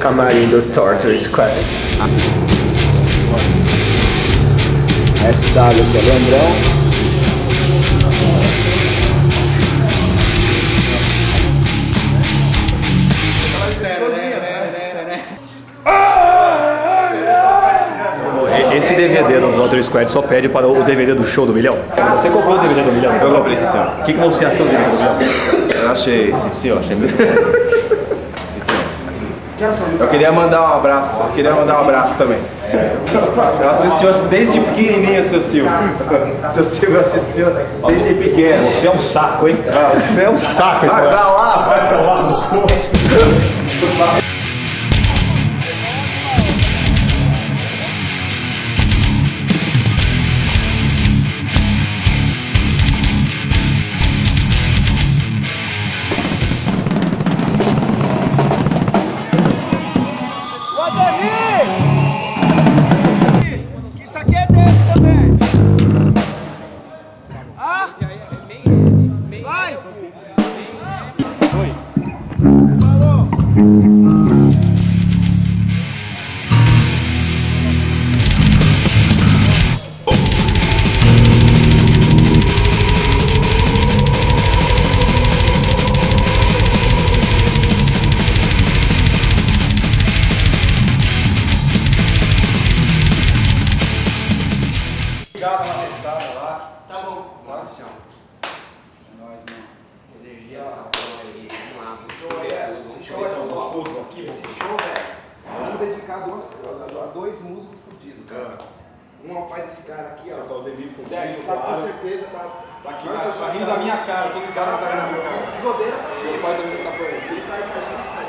camarim do Torture Squad. SW, que é Leandrão. Esse DVD do Dr. Squad só pede para o DVD do show do milhão. Você comprou o DVD do milhão? Eu comprei esse senhor. O que, que você achou do DVD do milhão? Eu achei, sim senhor, achei. Eu queria mandar um abraço, eu queria mandar um abraço também. Eu assisti desde pequenininho, seu Silvio. Seu Silvio assistiu desde pequeno. Você é um saco, hein? Ah, Você é um saco, Vai hein? pra lá, vai pra lá. É dele Tá bom. Claro, senhor. É nóis, mano. Energia nessa porra aí. Vamos lá. Esse show é só puto aqui, Esse show, velho, vamos dedicar a dois, a dois músicos fudidos, cara. Um é o pai desse cara aqui, ó. Tá o Devi fudido, Deck, tá com certeza, tá. Tá aqui, tá, tá rindo da minha cara, todo cara tá rindo da minha cara. Rodeira tá aqui. O pai também tá apoiando. Ele tá aí com a gente.